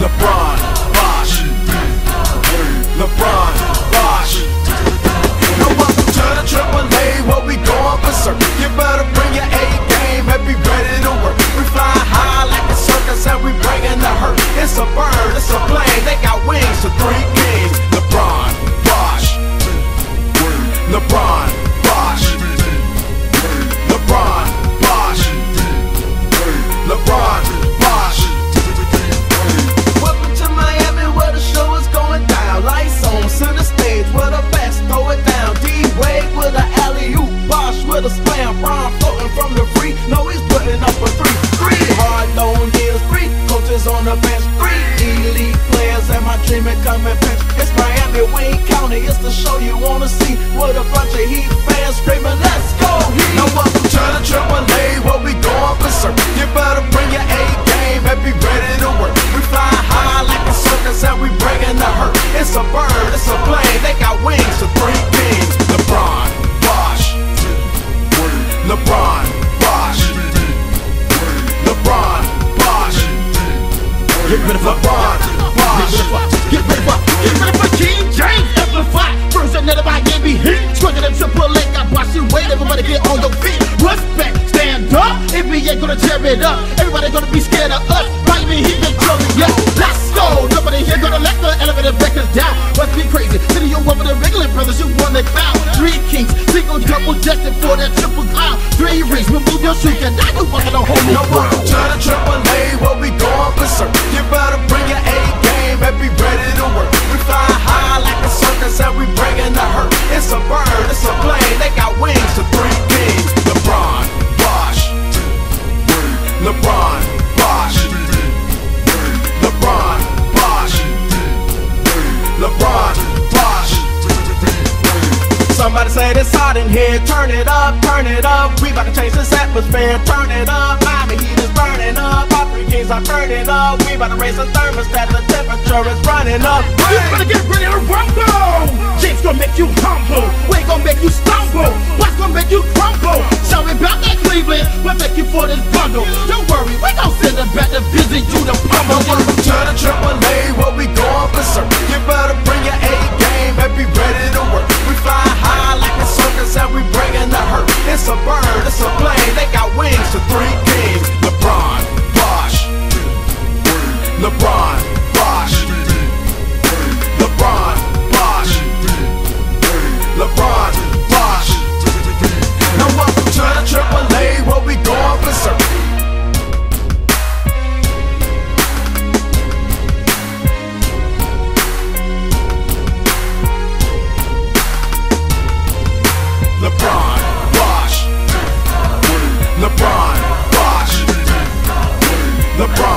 LeBron, Bosh. LeBron, Bosh. Now welcome to the Triple A, where we going berserk. You better bring your A game and be ready to work. We fly high like a circus and we bringin' the hurt. It's a bird, it's a plane, they got on the bench, three elite players, and my dream of coming pinch. It's Miami, Wade County, it's the show you wanna see. With a bunch of Heat Get her. LeBron, Bosh. Get of her. Get of her. King James amplified. First another by Gibby Heat. Struggling in triple A. Got watching weight. Everybody get on your feet. Respect. Stand up. NBA gonna tear it up. Everybody gonna be scared of us. Miami Heat been trouble. Yeah. Let's go. Nobody here gonna let the elevator back us down. Must be crazy. City you over the regular brothers. You won the crown. Three kings. Single double destined for that triple crown. Three rings. Remove your shoes. And now you walking whole new Now world. welcome to Triple It's a bird, it's a plane, they got wings to three kings. LeBron, Bosh. LeBron, Bosh. LeBron, Bosh. LeBron, Bosh. Somebody say it's hot in here, turn it up, turn it up. We about to change this atmosphere, turn it up. Miami heat is burning up, our three kings are burning up. We about to raise the thermostat, the temperature is running up. You better get ready to rumble. You humble. Wade gonna make you stumble. What's gonna make you crumble? Me back at Cleveland. We'll make you for this bundle. Don't worry, we gon' send them back to visit you to Now pummel. welcome to the Triple LeBron.